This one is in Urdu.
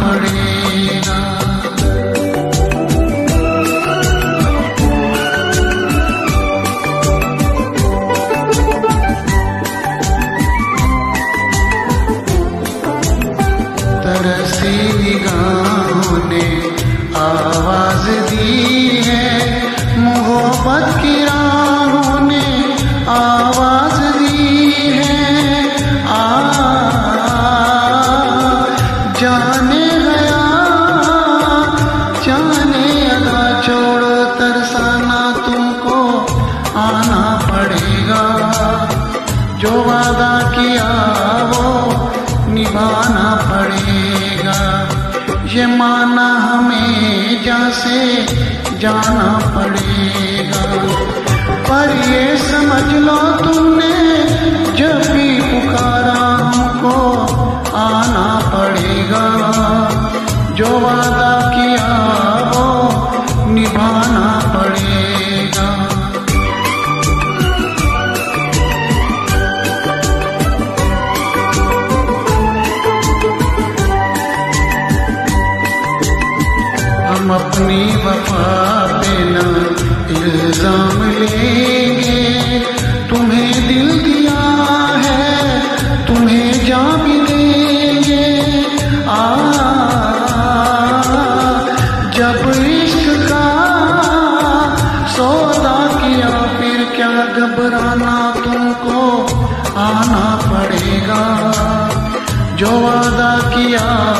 پڑے گا۔ وعدہ کیا وہ نبھانا پڑے گا۔ یہ مانا ہمیں جیسے جانا پڑے گا۔ پر یہ سمجھ لو تم نے ہم اپنی وفا پہ نہ الزام لیں گے۔ تمہیں دل دیا ہے، تمہیں جا بھی دیں گے۔ آ، جب عشق کا سودا کیا، پھر کیا گھبرانا تم کو آنا پڑے گا؟ جو وعدہ کیا